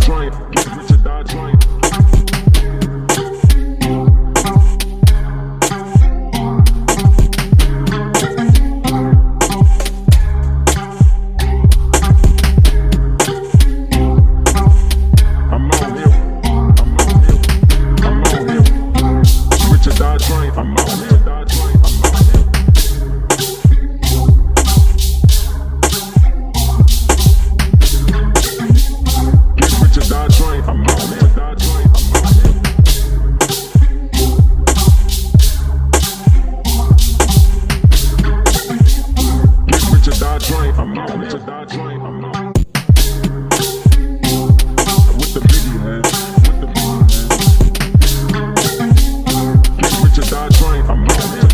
trying, get rich or die trying. I'm on this.